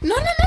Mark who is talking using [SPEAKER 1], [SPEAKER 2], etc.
[SPEAKER 1] No, no, no.